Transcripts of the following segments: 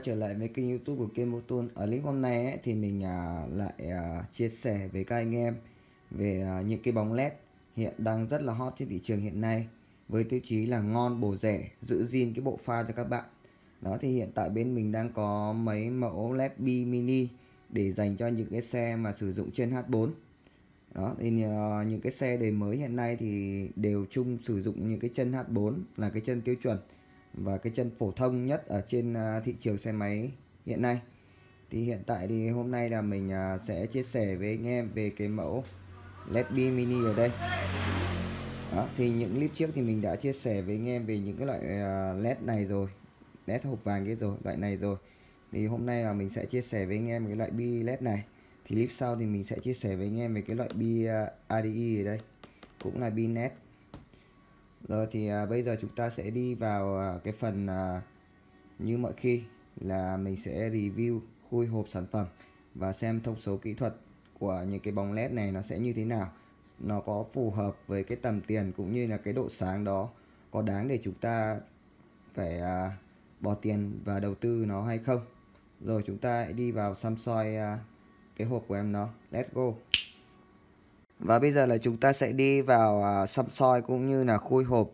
quay trở lại với kênh youtube của kênh Motul Ở clip hôm nay ấy, thì mình à, lại à, chia sẻ với các anh em về à, những cái bóng led hiện đang rất là hot trên thị trường hiện nay Với tiêu chí là ngon, bổ rẻ, giữ gìn cái bộ pha cho các bạn. Đó thì hiện tại bên mình đang có mấy mẫu led B mini để dành cho những cái xe mà sử dụng trên H4 đó thì uh, những cái xe đời mới hiện nay thì đều chung sử dụng những cái chân H4 là cái chân tiêu chuẩn và cái chân phổ thông nhất ở trên à, thị trường xe máy hiện nay. Thì hiện tại thì hôm nay là mình à, sẽ chia sẻ với anh em về cái mẫu LED B mini ở đây. Đó, thì những clip trước thì mình đã chia sẻ với anh em về những cái loại à, LED này rồi LED hộp vàng cái rồi loại này rồi. Thì hôm nay là mình sẽ chia sẻ với anh em cái loại bi LED này. Thì clip sau thì mình sẽ chia sẻ với anh em về cái loại bi ADI ở đây cũng là bi led rồi thì à, bây giờ chúng ta sẽ đi vào à, cái phần à, như mọi khi là mình sẽ review khui hộp sản phẩm và xem thông số kỹ thuật của những cái bóng led này nó sẽ như thế nào. Nó có phù hợp với cái tầm tiền cũng như là cái độ sáng đó. Có đáng để chúng ta phải à, bỏ tiền và đầu tư nó hay không? Rồi chúng ta hãy đi vào xăm soi à, cái hộp của em nó. Let's go và bây giờ là chúng ta sẽ đi vào à, xăm soi cũng như là khui hộp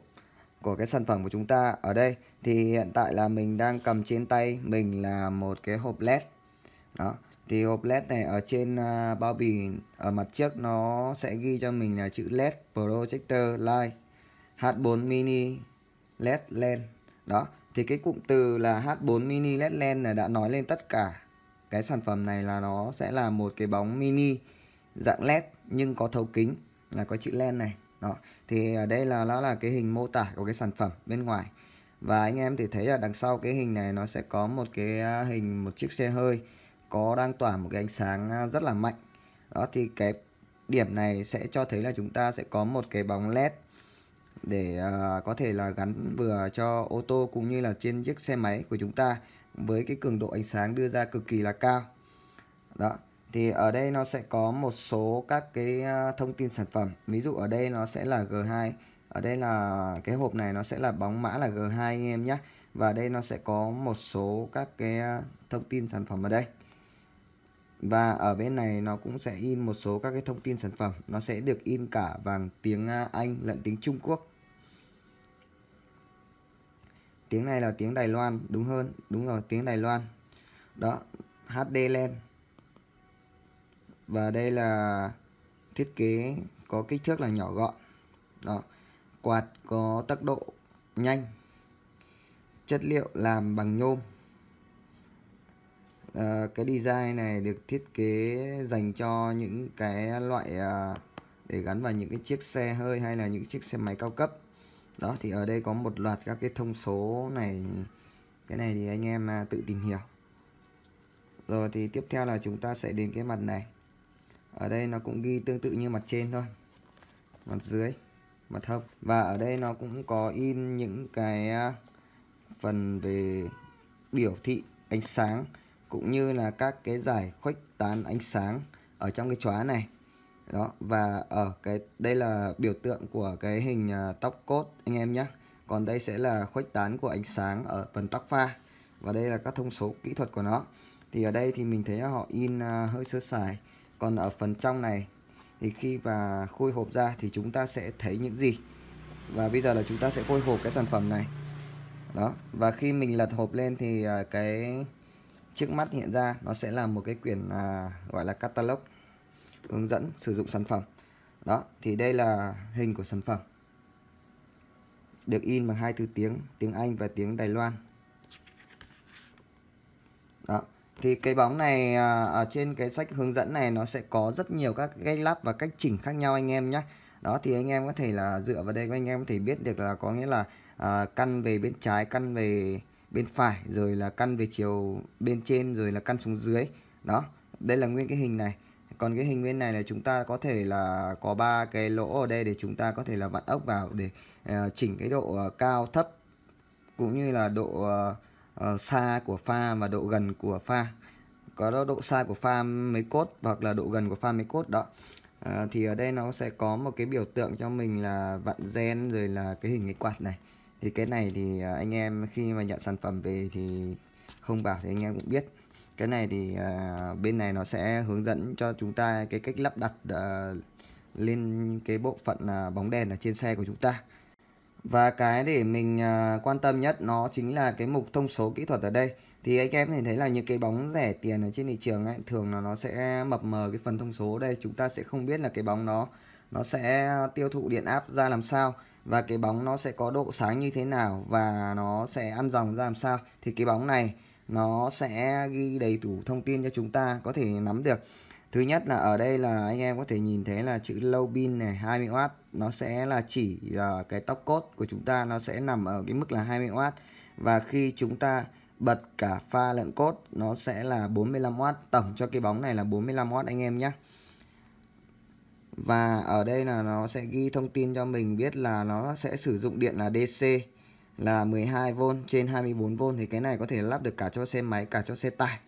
của cái sản phẩm của chúng ta. Ở đây thì hiện tại là mình đang cầm trên tay mình là một cái hộp led. Đó, thì hộp led này ở trên à, bao bì, ở mặt trước nó sẽ ghi cho mình là chữ led projector light H4 mini led lens đó, thì cái cụm từ là H4 mini led lens này đã nói lên tất cả cái sản phẩm này là nó sẽ là một cái bóng mini dạng led nhưng có thấu kính là có chữ len này. Đó thì ở đây là nó là cái hình mô tả của cái sản phẩm bên ngoài. Và anh em thì thấy là đằng sau cái hình này nó sẽ có một cái à, hình một chiếc xe hơi có đang tỏa một cái ánh sáng à, rất là mạnh. Đó thì cái điểm này sẽ cho thấy là chúng ta sẽ có một cái bóng led để uh, có thể là gắn vừa cho ô tô cũng như là trên chiếc xe máy của chúng ta với cái cường độ ánh sáng đưa ra cực kỳ là cao. Đó thì ở đây nó sẽ có một số các cái à, thông tin sản phẩm. Ví dụ ở đây nó sẽ là G2 ở đây là, cái hộp này nó sẽ là bóng mã là G2 anh em nhé và đây nó sẽ có một số các cái à, thông tin sản phẩm ở đây. Và ở bên này nó cũng sẽ in một số các cái thông tin sản phẩm. Nó sẽ được in cả bằng tiếng à, Anh lẫn tiếng Trung Quốc. Tiếng này là tiếng Đài Loan, đúng hơn, đúng rồi, tiếng Đài Loan. Đó HD Len và đây là thiết kế có kích thước là nhỏ gọn. Đó. Quạt có tốc độ nhanh. Chất liệu làm bằng nhôm. À, cái design này được thiết kế dành cho những cái loại à, để gắn vào những cái chiếc xe hơi hay là những chiếc xe máy cao cấp. Đó thì ở đây có một loạt các cái thông số này. Cái này thì anh em à, tự tìm hiểu. Rồi thì tiếp theo là chúng ta sẽ đến cái mặt này ở đây nó cũng ghi tương tự như mặt trên thôi. Mặt dưới, mặt hông. Và ở đây nó cũng có in những cái à, phần về biểu thị ánh sáng, cũng như là các cái giải khuếch tán ánh sáng ở trong cái chóa này. Đó, và ở cái, đây là biểu tượng của cái hình à, tóc cốt, anh em nhé còn đây sẽ là khuếch tán của ánh sáng ở phần tóc pha. Và đây là các thông số kỹ thuật của nó. Thì ở đây thì mình thấy họ in à, hơi sơ sài còn ở phần trong này thì khi mà khui hộp ra thì chúng ta sẽ thấy những gì? Và bây giờ là chúng ta sẽ khui hộp cái sản phẩm này. Đó và khi mình lật hộp lên thì à, cái trước mắt hiện ra nó sẽ là một cái quyển à, gọi là catalog hướng dẫn sử dụng sản phẩm. Đó thì đây là hình của sản phẩm. Được in bằng hai thứ tiếng tiếng Anh và tiếng Đài Loan đó thì cái bóng này à, ở trên cái sách hướng dẫn này nó sẽ có rất nhiều các cách lắp và cách chỉnh khác nhau anh em nhé đó thì anh em có thể là dựa vào đây anh em có thể biết được là có nghĩa là à, căn về bên trái căn về bên phải rồi là căn về chiều bên trên rồi là căn xuống dưới. Đó đây là nguyên cái hình này. Còn cái hình bên này là chúng ta có thể là có ba cái lỗ ở đây để chúng ta có thể là vặn ốc vào để uh, chỉnh cái độ uh, cao thấp cũng như là độ uh, uh, xa của pha và độ gần của pha. Có đó độ xa của pha mấy cốt hoặc là độ gần của pha mấy cốt đó. À, thì ở đây nó sẽ có một cái biểu tượng cho mình là vặn gen rồi là cái hình cái quạt này. Thì cái này thì ờ, anh em khi mà nhận sản phẩm về thì không bảo thì anh em cũng biết. Cái này thì à, bên này nó sẽ hướng dẫn cho chúng ta cái cách lắp đặt à, lên cái bộ phận à, bóng đèn ở trên xe của chúng ta và cái để mình à, quan tâm nhất nó chính là cái mục thông số kỹ thuật ở đây. Thì anh em thấy là những cái bóng rẻ tiền ở trên thị trường ấy, thường là nó sẽ mập mờ cái phần thông số đây. Chúng ta sẽ không biết là cái bóng nó nó sẽ tiêu thụ điện áp ra làm sao và cái bóng nó sẽ có độ sáng như thế nào và nó sẽ ăn dòng ra làm sao. Thì cái bóng này nó sẽ ghi đầy đủ thông tin cho chúng ta có thể nắm được thứ nhất là ở đây là anh em có thể nhìn thấy là chữ low pin này 20W nó sẽ là chỉ uh, cái tóc cốt của chúng ta nó sẽ nằm ở cái mức là 20W và khi chúng ta bật cả pha lẫn cốt nó sẽ là 45W tổng cho cái bóng này là 45W anh em nhé. Và ở đây là nó sẽ ghi thông tin cho mình biết là nó sẽ sử dụng điện là DC là 12V trên 24V thì cái này có thể lắp được cả cho xe máy cả cho xe tải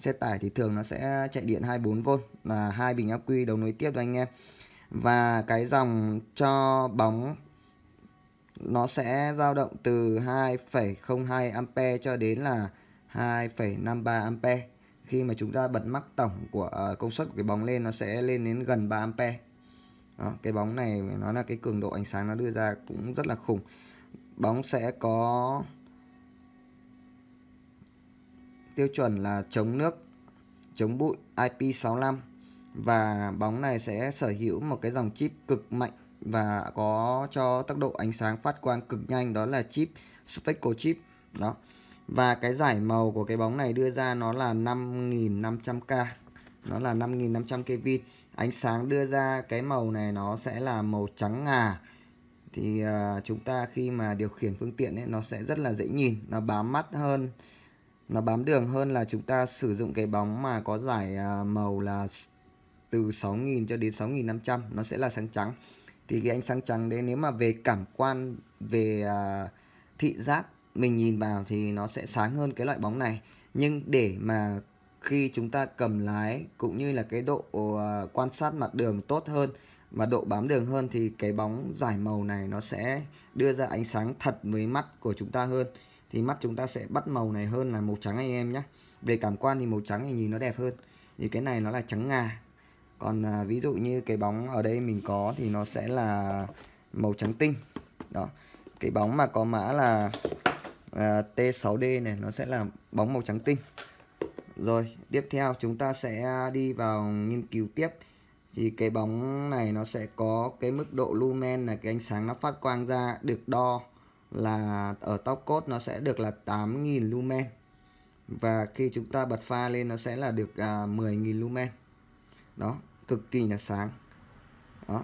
xe tải thì thường nó sẽ chạy điện 24V là hai bình ắc quy đấu nối tiếp cho anh em. Và cái dòng cho bóng nó sẽ dao động từ 2,02 ampe cho đến là 2,53 ampe khi mà chúng ta bật mắc tổng của ờ, công suất của cái bóng lên nó sẽ lên đến gần 3 ampe đó, cái bóng này nó là cái cường độ ánh sáng nó đưa ra cũng rất là khủng. Bóng sẽ có tiêu chuẩn là chống nước chống bụi IP65 và bóng này sẽ sở hữu một cái dòng chip cực mạnh và có cho tốc độ ánh sáng phát quang cực nhanh đó là chip Speckle chip đó. Và cái giải màu của cái bóng này đưa ra nó là 5500K nó là 5500 kV ánh sáng đưa ra cái màu này nó sẽ là màu trắng ngà. Thì uh, chúng ta khi mà điều khiển phương tiện ấy nó sẽ rất là dễ nhìn nó bám mắt hơn nó bám đường hơn là chúng ta sử dụng cái bóng mà có giải à, màu là từ 6.000 cho đến 6.500 nó sẽ là sáng trắng. Thì cái ánh sáng trắng đấy nếu mà về cảm quan, về à, thị giác mình nhìn vào thì nó sẽ sáng hơn cái loại bóng này. Nhưng để mà khi chúng ta cầm lái cũng như là cái độ à, quan sát mặt đường tốt hơn và độ bám đường hơn thì cái bóng giải màu này nó sẽ đưa ra ánh sáng thật với mắt của chúng ta hơn thì mắt chúng ta sẽ bắt màu này hơn là màu trắng anh em nhé. Về cảm quan thì màu trắng thì nhìn nó đẹp hơn. Thì cái này nó là trắng ngà. Còn à, ví dụ như cái bóng ở đây mình có thì nó sẽ là màu trắng tinh. Đó. Cái bóng mà có mã là à, T6D này nó sẽ là bóng màu trắng tinh. Rồi tiếp theo chúng ta sẽ đi vào nghiên cứu tiếp. Thì cái bóng này nó sẽ có cái mức độ lumen là cái ánh sáng nó phát quang ra được đo là ở top code nó sẽ được là 8.000 lumen. Và khi chúng ta bật pha lên nó sẽ là được à, 10.000 lumen. Đó cực kỳ là sáng. Đó.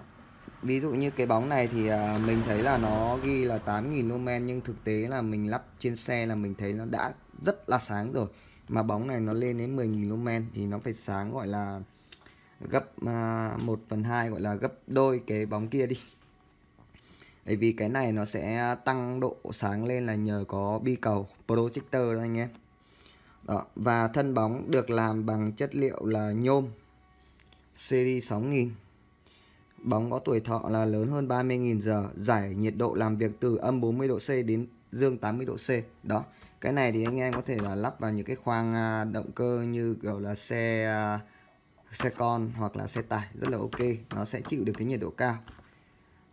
Ví dụ như cái bóng này thì à, mình thấy là nó ghi là 8.000 lumen nhưng thực tế là mình lắp trên xe là mình thấy nó đã rất là sáng rồi. Mà bóng này nó lên đến 10.000 lumen thì nó phải sáng gọi là gấp à, 1 phần 2 gọi là gấp đôi cái bóng kia đi bởi vì cái này nó sẽ tăng độ sáng lên là nhờ có bi cầu, projector đó anh em đó, và thân bóng được làm bằng chất liệu là nhôm, series 6000 bóng có tuổi thọ là lớn hơn 30.000 giờ, giải nhiệt độ làm việc từ âm 40 độ C đến dương 80 độ C. Đó, cái này thì anh em có thể là lắp vào những cái khoang à, động cơ như kiểu là xe à, xe con hoặc là xe tải, rất là ok. Nó sẽ chịu được cái nhiệt độ cao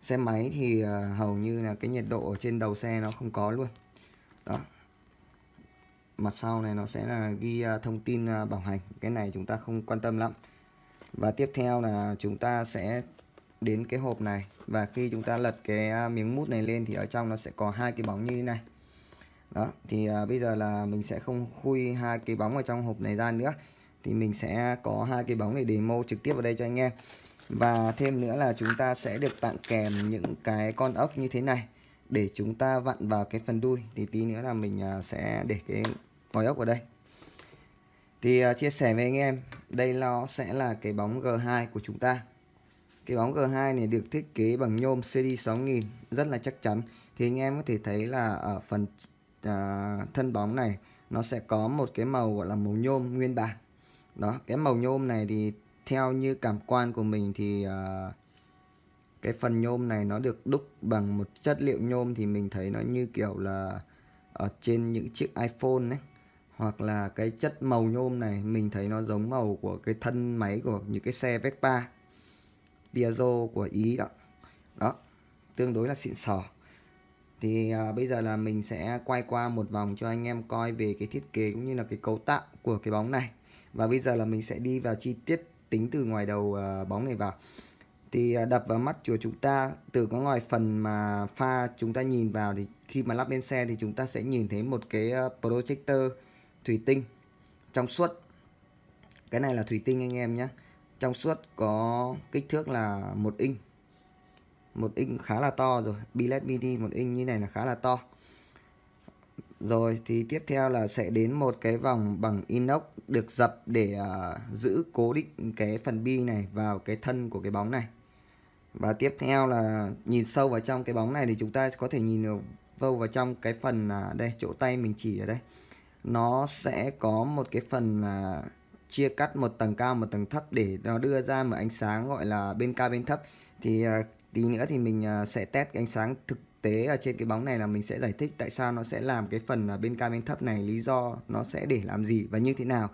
xe máy thì ờ, hầu như là cái nhiệt độ ở trên đầu xe nó không có luôn. Đó. Mặt sau này nó sẽ là ghi ờ, thông tin ờ, bảo hành. Cái này chúng ta không quan tâm lắm. Và tiếp theo là chúng ta sẽ đến cái hộp này. Và khi chúng ta lật cái miếng mút này lên thì ở trong nó sẽ có hai cái bóng như thế này. Đó. Thì à, bây giờ là mình sẽ không khui hai cái bóng ở trong hộp này ra nữa. Thì mình sẽ có hai cái bóng để demo trực tiếp vào đây cho anh em và thêm nữa là chúng ta sẽ được tặng kèm những cái con ốc như thế này để chúng ta vặn vào cái phần đuôi. Thì tí nữa là mình à, sẽ để cái ngòi ốc vào đây. Thì à, chia sẻ với anh em, đây nó sẽ là cái bóng G2 của chúng ta. Cái bóng G2 này được thiết kế bằng nhôm CD 6000 rất là chắc chắn. Thì anh em có thể thấy là ở phần à, thân bóng này, nó sẽ có một cái màu gọi là màu nhôm nguyên bản. Đó, cái màu nhôm này thì theo như cảm quan của mình thì uh, cái phần nhôm này nó được đúc bằng một chất liệu nhôm thì mình thấy nó như kiểu là ở trên những chiếc iPhone ấy. Hoặc là cái chất màu nhôm này mình thấy nó giống màu của cái thân máy của những cái xe Vespa. Piaggio của Ý đó. Đó tương đối là xịn sò. Thì à, bây giờ là mình sẽ quay qua một vòng cho anh em coi về cái thiết kế cũng như là cái cấu tạo của cái bóng này. Và bây giờ là mình sẽ đi vào chi tiết tính từ ngoài đầu ờ, bóng này vào. Thì ờ, đập vào mắt của chúng ta, từ cái ngoài phần mà pha chúng ta nhìn vào thì khi mà lắp lên xe thì chúng ta sẽ nhìn thấy một cái ờ, projector thủy tinh trong suốt. Cái này là thủy tinh anh em nhé trong suốt có kích thước là một inch. Một inch khá là to rồi. Billet mini một inch như này là khá là to rồi thì tiếp theo là sẽ đến một cái vòng bằng inox được dập để uh, giữ cố định cái phần bi này vào cái thân của cái bóng này. Và tiếp theo là nhìn sâu vào trong cái bóng này thì chúng ta có thể nhìn được sâu vào trong cái phần uh, đây chỗ tay mình chỉ ở đây. Nó sẽ có một cái phần là chia cắt một tầng cao một tầng thấp để nó đưa ra một ánh sáng gọi là bên cao bên thấp. Thì uh, tí nữa thì mình uh, sẽ test cái ánh sáng thực tế ở trên cái bóng này là mình sẽ giải thích tại sao nó sẽ làm cái phần uh, bên cao bên thấp này lý do nó sẽ để làm gì và như thế nào.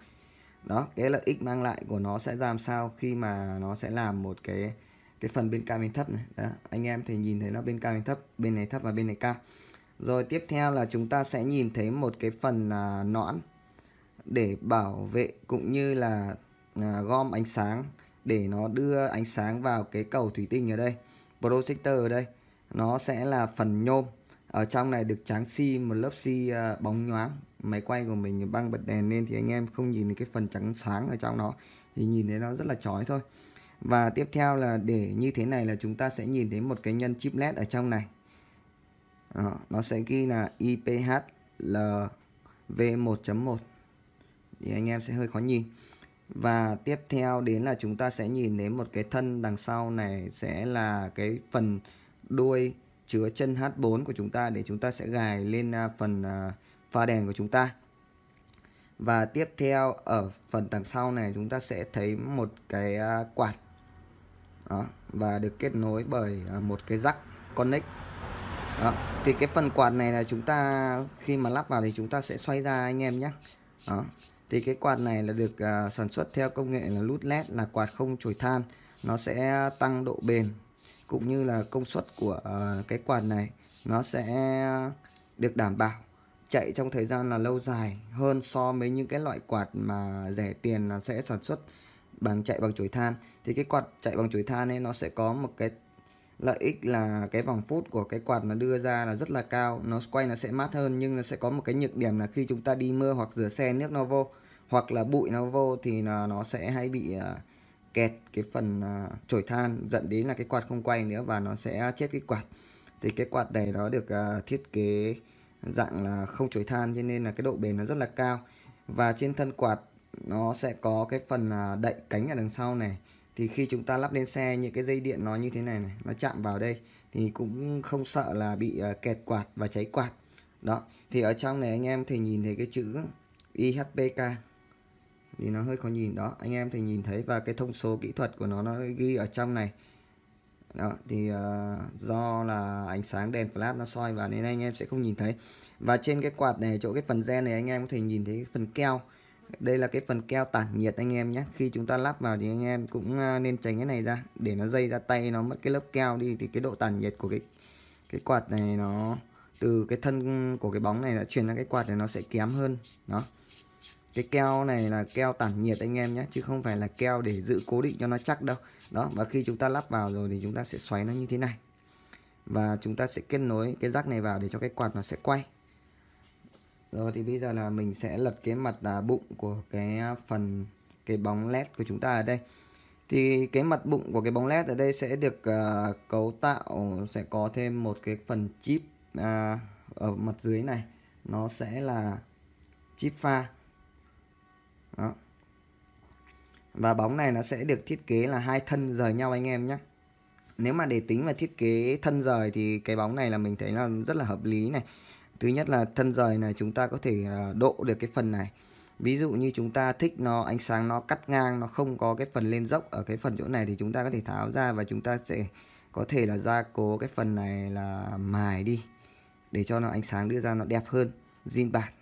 Đó cái lợi ích mang lại của nó sẽ làm sao khi mà nó sẽ làm một cái cái phần bên cao bên thấp này. Đó anh em thì nhìn thấy nó bên cao bên thấp bên này thấp và bên này cao. Rồi tiếp theo là chúng ta sẽ nhìn thấy một cái phần là nõn để bảo vệ cũng như là à, gom ánh sáng để nó đưa ánh sáng vào cái cầu thủy tinh ở đây projector ở đây nó sẽ là phần nhôm. Ở trong này được tráng xi một lớp xi à, bóng nhoáng. Máy quay của mình băng bật đèn lên thì anh em không nhìn thấy cái phần trắng sáng ở trong nó thì nhìn thấy nó rất là chói thôi. Và tiếp theo là để như thế này là chúng ta sẽ nhìn thấy một cái nhân chip led ở trong này. Đó, nó sẽ ghi là IPHLV1.1 thì anh em sẽ hơi khó nhìn. Và tiếp theo đến là chúng ta sẽ nhìn đến một cái thân đằng sau này sẽ là cái phần đuôi chứa chân H4 của chúng ta để chúng ta sẽ gài lên à, phần à, pha đèn của chúng ta và tiếp theo ở phần đằng sau này chúng ta sẽ thấy một cái à, quạt đó, và được kết nối bởi một cái rắc connect đó. thì cái phần quạt này là chúng ta khi mà lắp vào thì chúng ta sẽ xoay ra anh em nhé đó. thì cái quạt này là được uh, sản xuất theo công nghệ là lút led là quạt không chổi than nó sẽ tăng độ bền cũng như là công suất của ờ, cái quạt này nó sẽ được đảm bảo. Chạy trong thời gian là lâu dài hơn so với những cái loại quạt mà rẻ tiền là sẽ sản xuất bằng chạy bằng chổi than. Thì cái quạt chạy bằng chổi than ấy nó sẽ có một cái lợi ích là cái vòng phút của cái quạt nó đưa ra là rất là cao. Nó quay nó sẽ mát hơn nhưng nó sẽ có một cái nhược điểm là khi chúng ta đi mưa hoặc rửa xe nước nó vô hoặc là bụi nó vô thì là nó sẽ hay bị uh, kẹt cái phần à, uh, chổi than dẫn đến là cái quạt không quay nữa và nó sẽ chết cái quạt. Thì cái quạt này nó được uh, thiết kế dạng là không chổi than cho nên là cái độ bền nó rất là cao. Và trên thân quạt nó sẽ có cái phần à, đậy cánh ở đằng sau này. Thì khi chúng ta lắp lên xe những cái dây điện nó như thế này này nó chạm vào đây thì cũng không sợ là bị uh, kẹt quạt và cháy quạt. Đó thì ở trong này anh em thì nhìn thấy cái chữ IHPK thì nó hơi khó nhìn. Đó anh em thì nhìn thấy và cái thông số kỹ thuật của nó nó ghi ở trong này. Đó thì uh, do là ánh sáng đèn flash nó soi vào nên anh em sẽ không nhìn thấy. Và trên cái quạt này chỗ cái phần gen này anh em có thể nhìn thấy phần keo. Đây là cái phần keo tản nhiệt anh em nhé. Khi chúng ta lắp vào thì anh em cũng ờ, nên tránh cái này ra. Để nó dây ra tay nó mất cái lớp keo đi thì cái độ tản nhiệt của cái cái quạt này nó từ cái thân của cái bóng này đã truyền ra cái quạt này nó sẽ kém hơn. Đó cái keo này là keo tản nhiệt anh em nhé chứ không phải là keo để giữ cố định cho nó chắc đâu. Đó và khi chúng ta lắp vào rồi thì chúng ta sẽ xoáy nó như thế này. Và chúng ta sẽ kết nối cái rắc này vào để cho cái quạt nó sẽ quay. Rồi thì bây giờ là mình sẽ lật cái mặt à, bụng của cái phần cái bóng led của chúng ta ở đây. Thì cái mặt bụng của cái bóng led ở đây sẽ được uh, cấu tạo sẽ có thêm một cái phần chip uh, ở mặt dưới này. Nó sẽ là chip pha đó. Và bóng này nó sẽ được thiết kế là hai thân rời nhau anh em nhé. Nếu mà để tính và thiết kế thân rời thì cái bóng này là mình thấy là rất là hợp lý này. Thứ nhất là thân rời này chúng ta có thể à, độ được cái phần này. Ví dụ như chúng ta thích nó, ánh sáng nó cắt ngang, nó không có cái phần lên dốc ở cái phần chỗ này thì chúng ta có thể tháo ra và chúng ta sẽ có thể là gia cố cái phần này là mài đi để cho nó ánh sáng đưa ra nó đẹp hơn. Zin bản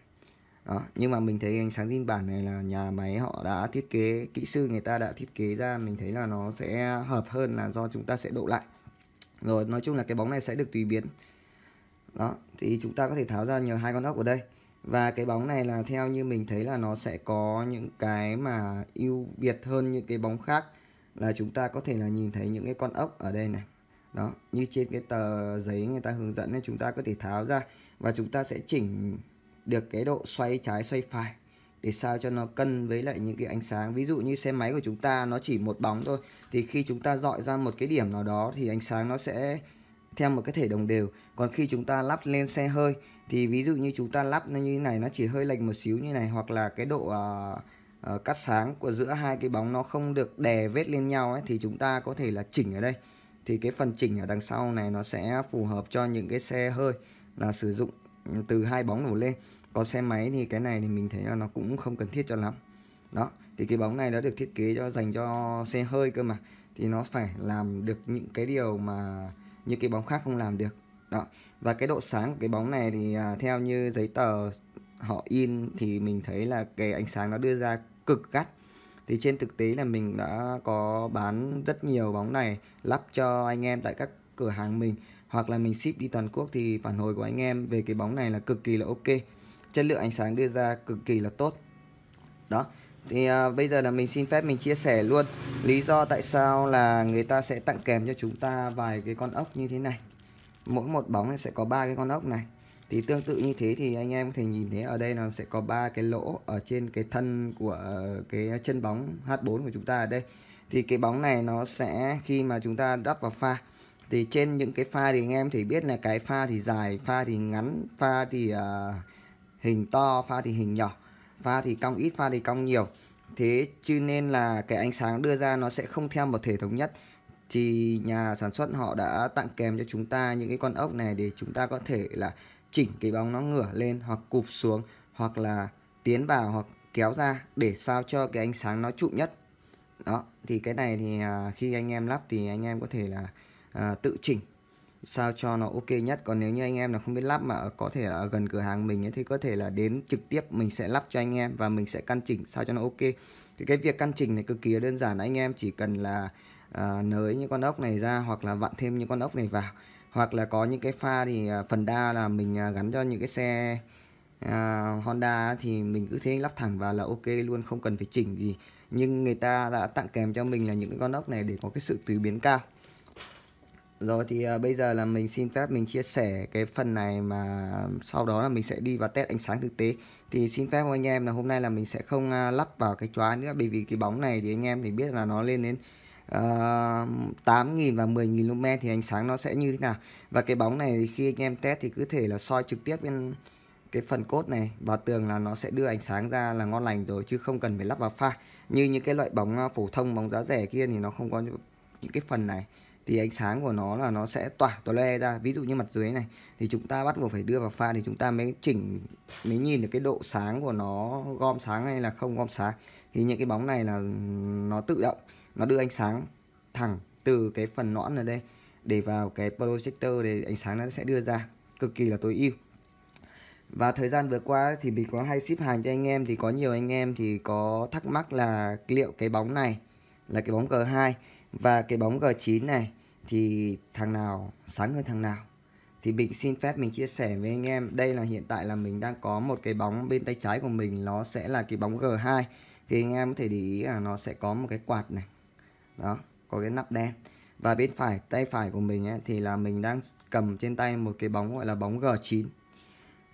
đó, nhưng mà mình thấy ánh sáng zin bản này là nhà máy họ đã thiết kế, kỹ sư người ta đã thiết kế ra, mình thấy là nó sẽ hợp hơn là do chúng ta sẽ độ lại. Rồi, nói chung là cái bóng này sẽ được tùy biến. Đó, thì chúng ta có thể tháo ra nhờ hai con ốc ở đây. Và cái bóng này là theo như mình thấy là nó sẽ có những cái mà ưu việt hơn những cái bóng khác. Là chúng ta có thể là nhìn thấy những cái con ốc ở đây này. Đó, như trên cái tờ giấy người ta hướng dẫn thì chúng ta có thể tháo ra và chúng ta sẽ chỉnh được cái độ xoay trái xoay phải để sao cho nó cân với lại những cái ánh sáng. Ví dụ như xe máy của chúng ta nó chỉ một bóng thôi thì khi chúng ta dọi ra một cái điểm nào đó thì ánh sáng nó sẽ theo một cái thể đồng đều. Còn khi chúng ta lắp lên xe hơi thì ví dụ như chúng ta lắp nó như thế này nó chỉ hơi lệch một xíu như này hoặc là cái độ uh, uh, cắt sáng của giữa hai cái bóng nó không được đè vết lên nhau ấy thì chúng ta có thể là chỉnh ở đây. Thì cái phần chỉnh ở đằng sau này nó sẽ phù hợp cho những cái xe hơi là sử dụng từ hai bóng đổ lên còn xe máy thì cái này thì mình thấy là nó cũng không cần thiết cho lắm. Đó thì cái bóng này nó được thiết kế cho dành cho xe hơi cơ mà. Thì nó phải làm được những cái điều mà những cái bóng khác không làm được. Đó và cái độ sáng của cái bóng này thì à, theo như giấy tờ họ in thì mình thấy là cái ánh sáng nó đưa ra cực gắt. Thì trên thực tế là mình đã có bán rất nhiều bóng này lắp cho anh em tại các cửa hàng mình hoặc là mình ship đi toàn quốc thì phản hồi của anh em về cái bóng này là cực kỳ là ok chất lượng ánh sáng đưa ra cực kỳ là tốt. Đó thì à, bây giờ là mình xin phép mình chia sẻ luôn lý do tại sao là người ta sẽ tặng kèm cho chúng ta vài cái con ốc như thế này. Mỗi một bóng sẽ có ba cái con ốc này. Thì tương tự như thế thì anh em có thể nhìn thấy ở đây nó sẽ có ba cái lỗ ở trên cái thân của ờ, cái chân bóng H4 của chúng ta ở đây. Thì cái bóng này nó sẽ khi mà chúng ta đắp vào pha thì trên những cái pha thì anh em thể biết là cái pha thì dài pha thì ngắn pha thì uh, hình to pha thì hình nhỏ pha thì cong ít pha thì cong nhiều. Thế chứ nên là cái ánh sáng đưa ra nó sẽ không theo một thể thống nhất. Thì nhà sản xuất họ đã tặng kèm cho chúng ta những cái con ốc này để chúng ta có thể là chỉnh cái bóng nó ngửa lên hoặc cụp xuống hoặc là tiến vào hoặc kéo ra để sao cho cái ánh sáng nó trụ nhất. Đó thì cái này thì à, khi anh em lắp thì anh em có thể là à, tự chỉnh sao cho nó ok nhất. Còn nếu như anh em là không biết lắp mà có thể ở gần cửa hàng mình ấy, thì có thể là đến trực tiếp mình sẽ lắp cho anh em và mình sẽ căn chỉnh sao cho nó ok. Thì cái việc căn chỉnh này cực kỳ đơn giản. Anh em chỉ cần là à, nới những con ốc này ra hoặc là vặn thêm những con ốc này vào. Hoặc là có những cái pha thì à, phần đa là mình à, gắn cho những cái xe à, Honda thì mình cứ thế lắp thẳng vào là ok luôn không cần phải chỉnh gì. Nhưng người ta đã tặng kèm cho mình là những cái con ốc này để có cái sự tùy biến cao rồi thì à, bây giờ là mình xin phép mình chia sẻ cái phần này mà sau đó là mình sẽ đi vào test ánh sáng thực tế. Thì xin phép anh em là hôm nay là mình sẽ không à, lắp vào cái chóa nữa bởi vì cái bóng này thì anh em thì biết là nó lên đến à, uh, 8.000 và 10.000 lumen thì ánh sáng nó sẽ như thế nào. Và cái bóng này thì khi anh em test thì cứ thể là soi trực tiếp bên cái phần cốt này vào tường là nó sẽ đưa ánh sáng ra là ngon lành rồi chứ không cần phải lắp vào pha. Như những cái loại bóng à, phổ thông bóng giá rẻ kia thì nó không có những cái phần này thì ánh sáng của nó là nó sẽ tỏa tỏa le ra. Ví dụ như mặt dưới này, thì chúng ta bắt buộc phải đưa vào pha thì chúng ta mới chỉnh, mới nhìn được cái độ sáng của nó, gom sáng hay là không gom sáng. Thì những cái bóng này là nó tự động, nó đưa ánh sáng thẳng từ cái phần nõn ở đây để vào cái projector để ánh sáng nó sẽ đưa ra. Cực kỳ là tối ưu. Và thời gian vừa qua thì mình có hay ship hàng cho anh em, thì có nhiều anh em thì có thắc mắc là liệu cái bóng này là cái bóng G2 và cái bóng G9 này thì thằng nào sáng hơn thằng nào? Thì mình xin phép mình chia sẻ với anh em đây là hiện tại là mình đang có một cái bóng bên tay trái của mình nó sẽ là cái bóng G2 thì anh em có thể để ý là nó sẽ có một cái quạt này đó có cái nắp đen. Và bên phải tay phải của mình ấy, thì là mình đang cầm trên tay một cái bóng gọi là bóng G9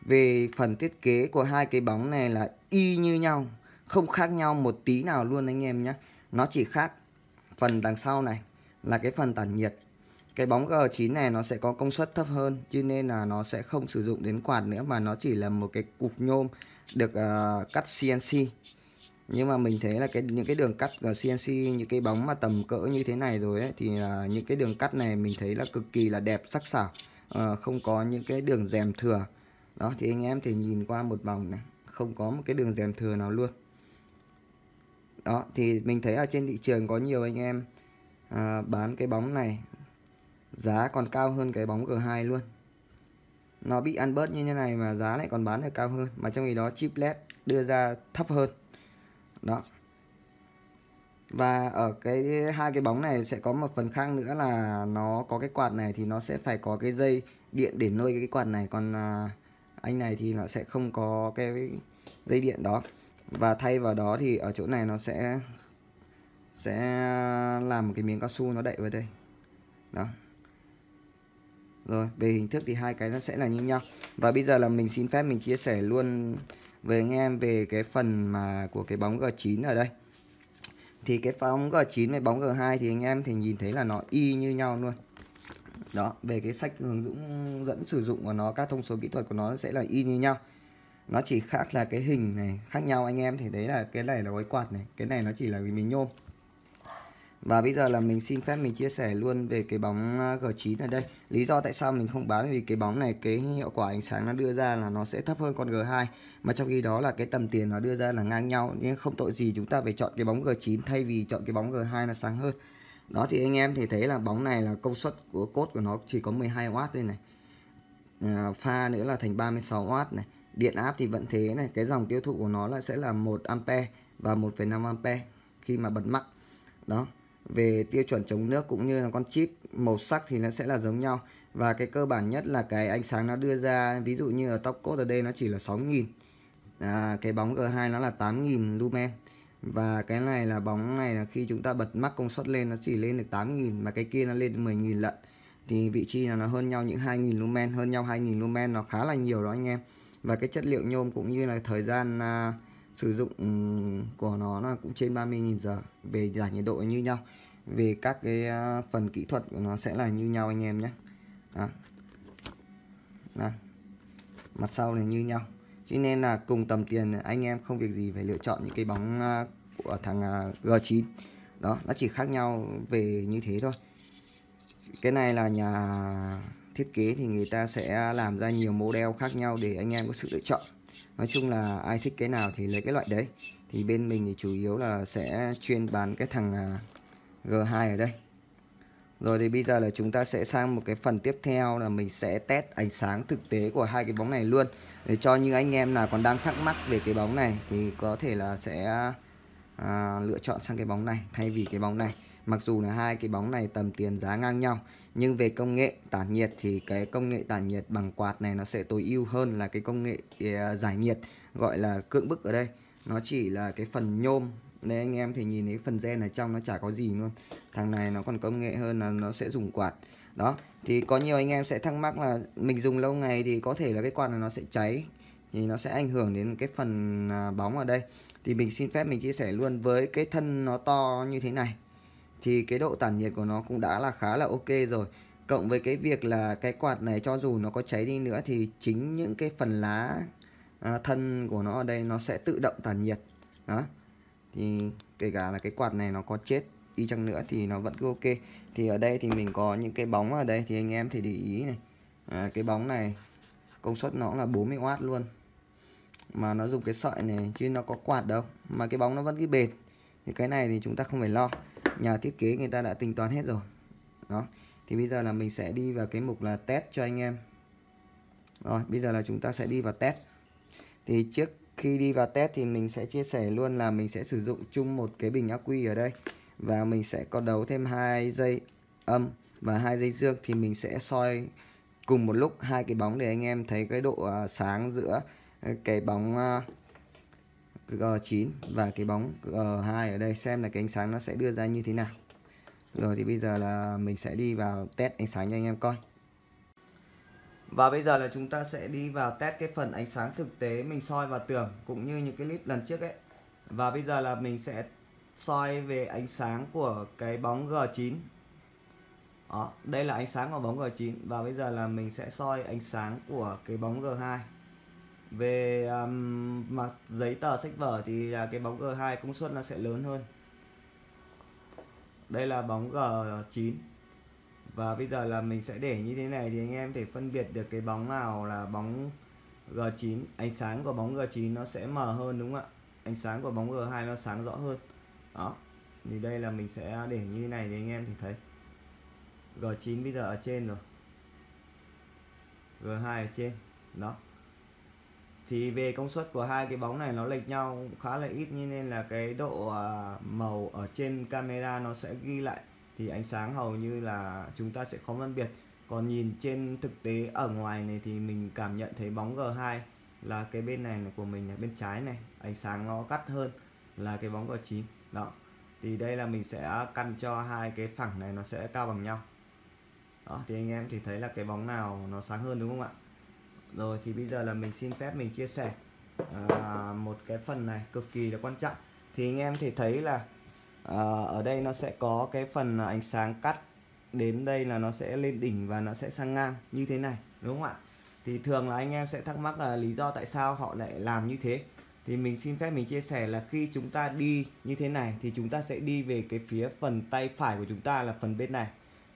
về phần thiết kế của hai cái bóng này là y như nhau không khác nhau một tí nào luôn anh em nhé nó chỉ khác phần đằng sau này là cái phần tản nhiệt cái bóng G9 này nó sẽ có công suất thấp hơn cho nên là nó sẽ không sử dụng đến quạt nữa mà nó chỉ là một cái cục nhôm được uh, cắt CNC nhưng mà mình thấy là cái những cái đường cắt CNC những cái bóng mà tầm cỡ như thế này rồi ấy, thì uh, những cái đường cắt này mình thấy là cực kỳ là đẹp sắc sảo uh, không có những cái đường rèm thừa. Đó thì anh em thì nhìn qua một vòng này không có một cái đường rèm thừa nào luôn. Đó thì mình thấy ở trên thị trường có nhiều anh em à, bán cái bóng này giá còn cao hơn cái bóng G2 luôn. Nó bị ăn bớt như thế này mà giá lại còn bán được cao hơn. Mà trong khi đó chip led đưa ra thấp hơn. Đó. Và ở cái hai cái bóng này sẽ có một phần khác nữa là nó có cái quạt này thì nó sẽ phải có cái dây điện để nuôi cái quạt này. Còn à, anh này thì nó sẽ không có cái dây điện đó. Và thay vào đó thì ở chỗ này nó sẽ sẽ làm một cái miếng cao su nó đậy vào đây. Đó rồi, về hình thức thì hai cái nó sẽ là như nhau. Và bây giờ là mình xin phép mình chia sẻ luôn với anh em về cái phần mà của cái bóng G9 ở đây. Thì cái bóng G9 với bóng G2 thì anh em thì nhìn thấy là nó y như nhau luôn. Đó, về cái sách hướng dẫn dẫn sử dụng của nó, các thông số kỹ thuật của nó sẽ là y như nhau. Nó chỉ khác là cái hình này, khác nhau anh em thì đấy là, cái này là cái quạt này, cái này nó chỉ là vì mình nhôm và bây giờ là mình xin phép mình chia sẻ luôn về cái bóng à, G9 ở đây. Lý do tại sao mình không bán vì cái bóng này cái hiệu quả ánh sáng nó đưa ra là nó sẽ thấp hơn con G2 mà trong khi đó là cái tầm tiền nó đưa ra là ngang nhau nhưng không tội gì chúng ta phải chọn cái bóng G9 thay vì chọn cái bóng G2 nó sáng hơn. Đó thì anh em thì thấy là bóng này là công suất của cốt của nó chỉ có 12W đây này. À, pha nữa là thành 36W này. Điện áp thì vẫn thế này cái dòng tiêu thụ của nó là sẽ là 1 ampe và 1,5 ampe khi mà bật mắc. Đó về tiêu chuẩn chống nước cũng như là con chip màu sắc thì nó sẽ là giống nhau. Và cái cơ bản nhất là cái ánh sáng nó đưa ra ví dụ như ở top code ở đây nó chỉ là 6.000 à, cái bóng G2 nó là 8.000 lumen. Và cái này là bóng này là khi chúng ta bật mắc công suất lên nó chỉ lên được 8.000 mà cái kia nó lên 10.000 lận. Thì vị trí là nó hơn nhau những 2.000 lumen hơn nhau 2.000 lumen nó khá là nhiều đó anh em. Và cái chất liệu nhôm cũng như là thời gian uh, sử dụng ừ, của nó là cũng trên 30.000 giờ về giải nhiệt độ như nhau. Về các cái à, phần kỹ thuật của nó sẽ là như nhau anh em nhé. À. Đó. mặt sau này như nhau. Cho nên là cùng tầm tiền anh em không việc gì phải lựa chọn những cái bóng à, của thằng à, G9 đó, nó chỉ khác nhau về như thế thôi. Cái này là nhà thiết kế thì người ta sẽ làm ra nhiều model khác nhau để anh em có sự lựa chọn nói chung là ai thích cái nào thì lấy cái loại đấy. Thì bên mình thì chủ yếu là sẽ chuyên bán cái thằng à, G2 ở đây. Rồi thì bây giờ là chúng ta sẽ sang một cái phần tiếp theo là mình sẽ test ánh sáng thực tế của hai cái bóng này luôn. Để cho những anh em nào còn đang thắc mắc về cái bóng này thì có thể là sẽ à, lựa chọn sang cái bóng này thay vì cái bóng này. Mặc dù là hai cái bóng này tầm tiền giá ngang nhau nhưng về công nghệ tản nhiệt thì cái công nghệ tản nhiệt bằng quạt này nó sẽ tối ưu hơn là cái công nghệ à, giải nhiệt, gọi là cưỡng bức ở đây. Nó chỉ là cái phần nhôm. Đây anh em thì nhìn thấy phần gen ở trong nó chả có gì luôn. Thằng này nó còn công nghệ hơn là nó sẽ dùng quạt. Đó, thì có nhiều anh em sẽ thắc mắc là mình dùng lâu ngày thì có thể là cái quạt này nó sẽ cháy, thì nó sẽ ảnh hưởng đến cái phần à, bóng ở đây. Thì mình xin phép mình chia sẻ luôn với cái thân nó to như thế này thì cái độ tản nhiệt của nó cũng đã là khá là ok rồi. Cộng với cái việc là cái quạt này cho dù nó có cháy đi nữa thì chính những cái phần lá à, thân của nó ở đây nó sẽ tự động tản nhiệt. Đó. Thì kể cả là cái quạt này nó có chết đi chăng nữa thì nó vẫn cứ ok. Thì ở đây thì mình có những cái bóng ở đây thì anh em thì để ý này. À, cái bóng này công suất nó là 40W luôn. Mà nó dùng cái sợi này chứ nó có quạt đâu. Mà cái bóng nó vẫn cứ bệt thì cái này thì chúng ta không phải lo nhà thiết kế người ta đã tính toán hết rồi. Đó. Thì bây giờ là mình sẽ đi vào cái mục là test cho anh em. Rồi, bây giờ là chúng ta sẽ đi vào test. Thì trước khi đi vào test thì mình sẽ chia sẻ luôn là mình sẽ sử dụng chung một cái bình ắc quy ở đây. Và mình sẽ có đấu thêm hai dây âm và hai dây dương. Thì mình sẽ soi cùng một lúc hai cái bóng để anh em thấy cái độ à, sáng giữa à, cái bóng à, G9 và cái bóng G2 ở đây xem là cái ánh sáng nó sẽ đưa ra như thế nào rồi thì bây giờ là mình sẽ đi vào test ánh sáng cho anh em coi và bây giờ là chúng ta sẽ đi vào test cái phần ánh sáng thực tế mình soi vào tường cũng như những cái clip lần trước ấy. Và bây giờ là mình sẽ soi về ánh sáng của cái bóng G9. Đó, đây là ánh sáng của bóng G9 và bây giờ là mình sẽ soi ánh sáng của cái bóng G2. Về um, mặt giấy tờ sách vở thì là cái bóng G2 công suất nó sẽ lớn hơn. Đây là bóng G9 và bây giờ là mình sẽ để như thế này thì anh em thể phân biệt được cái bóng nào là bóng G9 ánh sáng của bóng G9 nó sẽ mờ hơn đúng không ạ? Ánh sáng của bóng G2 nó sáng rõ hơn. Đó. Thì đây là mình sẽ để như thế này thì anh em thì thấy. G9 bây giờ ở trên rồi. G2 ở trên. Đó thì về công suất của hai cái bóng này nó lệch nhau khá là ít như nên là cái độ à, màu ở trên camera nó sẽ ghi lại. Thì ánh sáng hầu như là chúng ta sẽ không phân biệt. Còn nhìn trên thực tế ở ngoài này thì mình cảm nhận thấy bóng G2 là cái bên này của mình là bên trái này, ánh sáng nó cắt hơn là cái bóng G9 đó. Thì đây là mình sẽ căn cho hai cái phẳng này nó sẽ cao bằng nhau. Đó, thì anh em thì thấy là cái bóng nào nó sáng hơn đúng không ạ? Rồi thì bây giờ là mình xin phép mình chia sẻ à, một cái phần này cực kỳ là quan trọng. Thì anh em thì thấy là à, ở đây nó sẽ có cái phần ánh sáng cắt đến đây là nó sẽ lên đỉnh và nó sẽ sang ngang như thế này đúng không ạ? Thì thường là anh em sẽ thắc mắc là lý do tại sao họ lại làm như thế. Thì mình xin phép mình chia sẻ là khi chúng ta đi như thế này thì chúng ta sẽ đi về cái phía phần tay phải của chúng ta là phần bên này.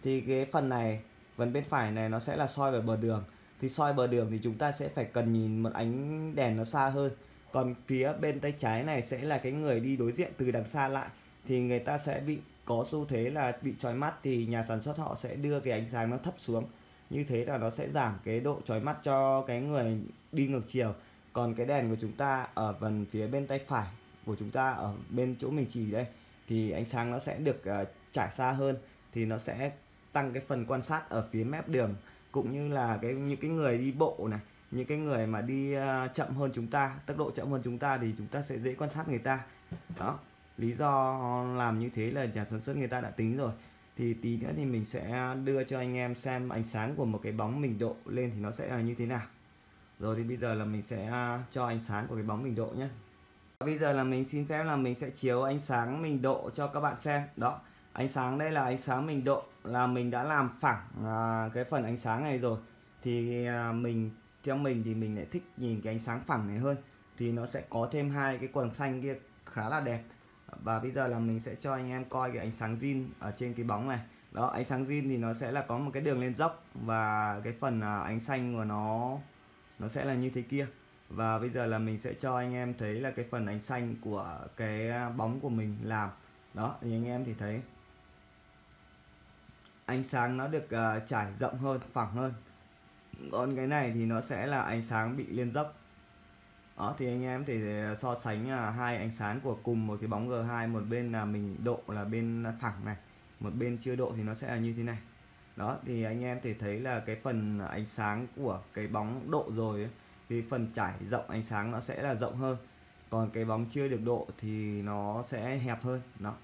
Thì cái phần này phần bên phải này nó sẽ là soi vào bờ đường thì soi bờ đường thì chúng ta sẽ phải cần nhìn một ánh đèn nó xa hơn. Còn phía bên tay trái này sẽ là cái người đi đối diện từ đằng xa lại. Thì người ta sẽ bị có xu thế là bị chói mắt thì nhà sản xuất họ sẽ đưa cái ánh sáng nó thấp xuống. Như thế là nó sẽ giảm cái độ chói mắt cho cái người đi ngược chiều. Còn cái đèn của chúng ta ở phần phía bên tay phải của chúng ta ở bên chỗ mình chỉ đây thì ánh sáng nó sẽ được uh, trải xa hơn. Thì nó sẽ tăng cái phần quan sát ở phía mép đường cũng như là cái, những cái người đi bộ này, những cái người mà đi ờ, chậm hơn chúng ta, tốc độ chậm hơn chúng ta thì chúng ta sẽ dễ quan sát người ta. Đó, lý do làm như thế là nhà sản xuất người ta đã tính rồi. Thì tí nữa thì mình sẽ đưa cho anh em xem ánh sáng của một cái bóng mình độ lên thì nó sẽ là như thế nào. Rồi thì bây giờ là mình sẽ ờ, cho ánh sáng của cái bóng mình độ nhé bây giờ là mình xin phép là mình sẽ chiếu ánh sáng mình độ cho các bạn xem. Đó, ánh sáng đây là ánh sáng mình độ là mình đã làm phẳng à, cái phần ánh sáng này rồi. Thì à, mình theo mình thì mình lại thích nhìn cái ánh sáng phẳng này hơn. Thì nó sẽ có thêm hai cái quần xanh kia khá là đẹp. Và bây giờ là mình sẽ cho anh em coi cái ánh sáng zin ở trên cái bóng này. Đó ánh sáng zin thì nó sẽ là có một cái đường lên dốc và cái phần à, ánh xanh của nó nó sẽ là như thế kia. Và bây giờ là mình sẽ cho anh em thấy là cái phần ánh xanh của cái à, bóng của mình làm. Đó thì anh em thì thấy ánh sáng nó được uh, trải rộng hơn phẳng hơn. Còn cái này thì nó sẽ là ánh sáng bị liên dốc. Đó thì anh em thì ờ, so sánh uh, hai ánh sáng của cùng một cái bóng G2 một bên là mình độ là bên phẳng này một bên chưa độ thì nó sẽ là như thế này. Đó thì anh em thể thấy là cái phần ánh sáng của cái bóng độ rồi ấy, cái phần trải rộng ánh sáng nó sẽ là rộng hơn. Còn cái bóng chưa được độ thì nó sẽ hẹp hơn đó.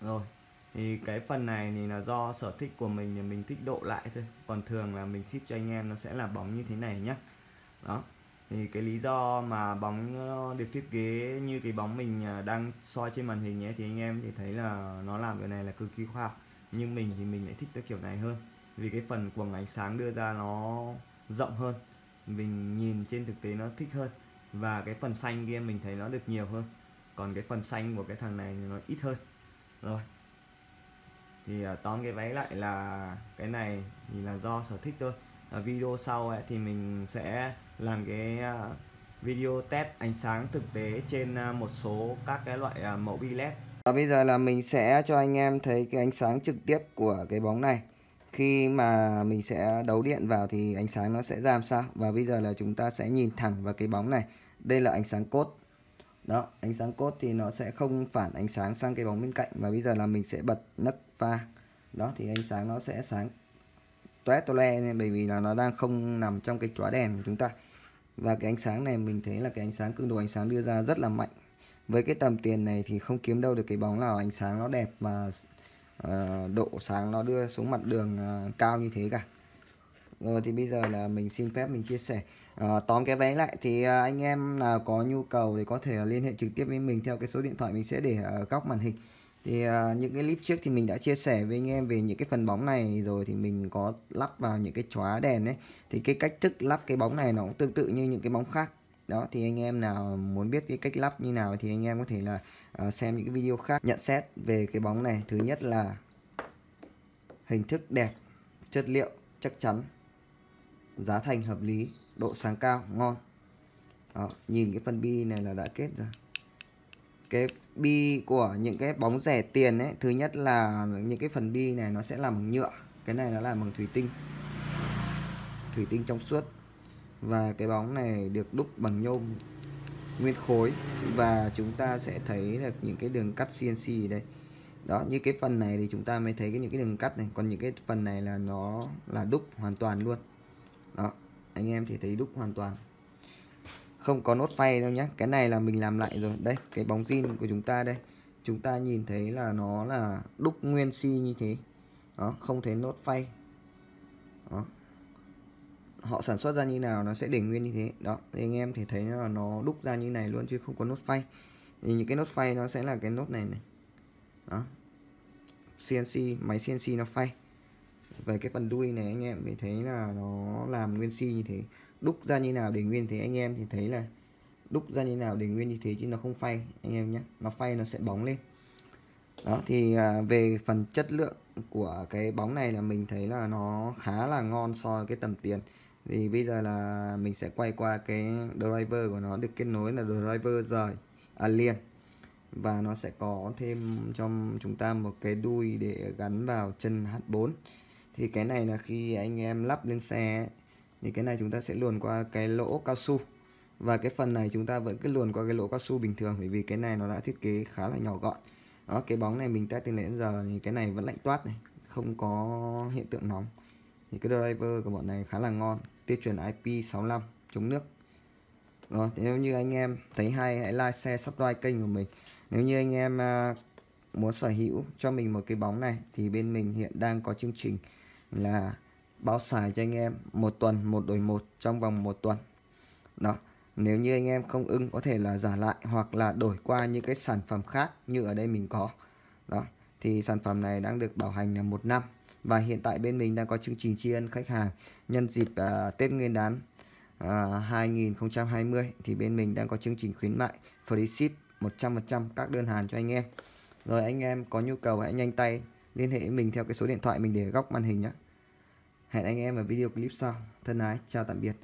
Rồi thì cái phần này thì là do sở thích của mình thì mình thích độ lại thôi. Còn thường là mình ship cho anh em nó sẽ là bóng như thế này nhá. Đó. Thì cái lý do mà bóng ờ, được thiết kế như cái bóng mình ờ, đang soi trên màn hình ấy thì anh em thì thấy là nó làm cái này là cực kỳ khoa học. Nhưng mình thì mình lại thích cái kiểu này hơn. Vì cái phần quầng ánh sáng đưa ra nó rộng hơn. Mình nhìn trên thực tế nó thích hơn. Và cái phần xanh kia mình thấy nó được nhiều hơn. Còn cái phần xanh của cái thằng này thì nó ít hơn. Rồi thì ờ, tóm cái váy lại là cái này thì là do sở thích thôi. Video sau ấy, thì mình sẽ làm cái ờ, video test ánh sáng thực tế trên ờ, một số các cái loại mẫu bi led và bây giờ là mình sẽ cho anh em thấy cái ánh sáng trực tiếp của cái bóng này. Khi mà mình sẽ đấu điện vào thì ánh sáng nó sẽ ra làm sao? Và bây giờ là chúng ta sẽ nhìn thẳng vào cái bóng này. Đây là ánh sáng cốt. Đó ánh sáng cốt thì nó sẽ không phản ánh sáng sang cái bóng bên cạnh. Và bây giờ là mình sẽ bật nấc pha đó thì ánh sáng nó sẽ sáng toét to le bởi vì là nó đang không nằm trong cái chóa đèn của chúng ta. Và cái ánh sáng này mình thấy là cái ánh sáng cường độ ánh sáng đưa ra rất là mạnh. Với cái tầm tiền này thì không kiếm đâu được cái bóng nào ánh sáng nó đẹp và uh, ờ, độ sáng nó đưa xuống mặt đường uh, cao như thế cả. Rồi thì bây giờ là mình xin phép mình chia sẻ. Uh, tóm cái vé lại thì uh, anh em nào có nhu cầu thì có thể liên hệ trực tiếp với mình theo cái số điện thoại mình sẽ để ở góc màn hình thì uh, những cái clip trước thì mình đã chia sẻ với anh em về những cái phần bóng này rồi thì mình có lắp vào những cái chóa đèn ấy. Thì cái cách thức lắp cái bóng này nó cũng tương tự như những cái bóng khác. Đó thì anh em nào muốn biết cái cách lắp như nào thì anh em có thể là uh, xem những cái video khác nhận xét về cái bóng này. Thứ nhất là hình thức đẹp chất liệu chắc chắn giá thành hợp lý độ sáng cao ngon. Đó, nhìn cái phần bi này là đã kết rồi cái bi của những cái bóng rẻ tiền ấy, thứ nhất là những cái phần bi này nó sẽ làm bằng nhựa, cái này nó làm bằng thủy tinh thủy tinh trong suốt. Và cái bóng này được đúc bằng nhôm nguyên khối, và chúng ta sẽ thấy được những cái đường cắt CNC đây. Đó, như cái phần này thì chúng ta mới thấy cái những cái đường cắt này, còn những cái phần này là nó là đúc hoàn toàn luôn. Đó, anh em thì thấy đúc hoàn toàn không có nốt phay đâu nhé cái này là mình làm lại rồi. Đây, cái bóng zin của chúng ta đây. Chúng ta nhìn thấy là nó là đúc nguyên si như thế. Đó, không thấy nốt phay. Đó. Họ sản xuất ra như nào nó sẽ để nguyên như thế. Đó, thì anh em thì thấy là nó đúc ra như này luôn chứ không có nốt phay. Thì những cái nốt phay nó sẽ là cái nốt này này. Đó. CNC máy CNC nó phay. Về cái phần đuôi này anh em thì thấy là nó làm nguyên si như thế đúc ra như nào để nguyên thế anh em thì thấy là đúc ra như nào để nguyên như thế chứ nó không phay anh em nhé nó phay nó sẽ bóng lên. Đó thì à, về phần chất lượng của cái bóng này là mình thấy là nó khá là ngon so với cái tầm tiền. Thì bây giờ là mình sẽ quay qua cái driver của nó được kết nối là driver rời à, liền. Và nó sẽ có thêm trong chúng ta một cái đuôi để gắn vào chân H4 thì cái này là khi anh em lắp lên xe thì cái này chúng ta sẽ luồn qua cái lỗ cao su. Và cái phần này chúng ta vẫn cứ luồn qua cái lỗ cao su bình thường, bởi vì cái này nó đã thiết kế khá là nhỏ gọn. Đó, cái bóng này mình test từ nãy đến giờ thì cái này vẫn lạnh toát này, không có hiện tượng nóng. Thì cái driver của bọn này khá là ngon tiêu chuẩn IP65 chống nước. Rồi, nếu như anh em thấy hay, hãy like, share, subscribe kênh của mình. Nếu như anh em à, muốn sở hữu cho mình một cái bóng này, thì bên mình hiện đang có chương trình là bao xài cho anh em một tuần một đổi một trong vòng một tuần. Đó nếu như anh em không ưng có thể là giả lại hoặc là đổi qua những cái sản phẩm khác như ở đây mình có. Đó thì sản phẩm này đang được bảo hành là một năm và hiện tại bên mình đang có chương trình tri ân khách hàng nhân dịp uh, Tết Nguyên đán à, uh, 2020 thì bên mình đang có chương trình khuyến mại free ship 100% các đơn hàng cho anh em. Rồi anh em có nhu cầu hãy nhanh tay liên hệ với mình theo cái số điện thoại mình để góc màn hình nhé Hẹn anh em ở video clip sau. Thân ái, chào tạm biệt.